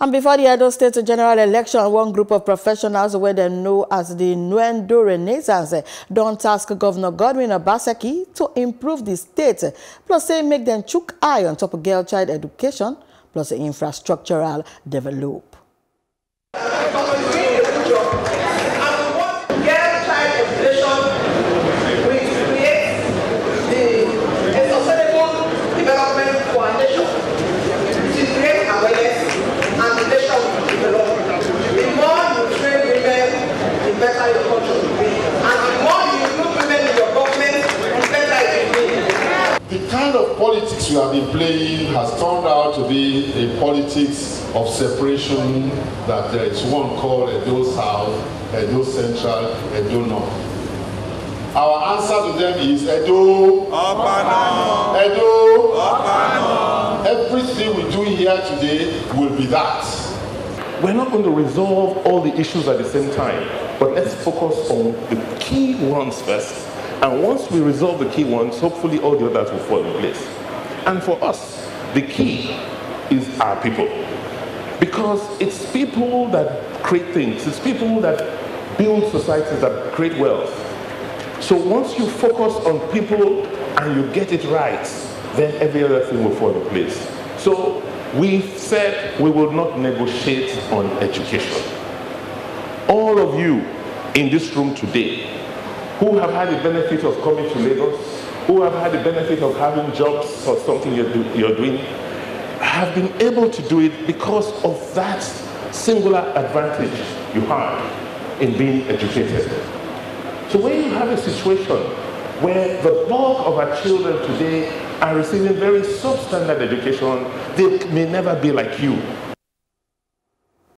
And before the Edo State general election, one group of professionals wey dem know as the Unuedo Renaissance, don't task Governor Godwin Obaseki to improve the state, plus say make them chook eye on top of girl child education, plus infrastructural develop. Better your country will be. And the more you include women in your government, the better it will be. The kind of politics you have been playing has turned out to be a politics of separation that there is one called Edo South, Edo Central, Edo North. Our answer to them is Edo. Opano. Edo. Opano. Everything we do here today will be that. We're not going to resolve all the issues at the same time, but let's focus on the key ones first. And once we resolve the key ones, hopefully all the others will fall in place. And for us, the key is our people. Because it's people that create things, it's people that build societies that create wealth. So once you focus on people and you get it right, then every other thing will fall in place. So We've said we will not negotiate on education. All of you in this room today who have had the benefit of coming to Lagos, who have had the benefit of having jobs or something you're, do, you're doing, have been able to do it because of that singular advantage you have in being educated. So when you have a situation where the bulk of our children today are receiving very substandard education, they may never be like you.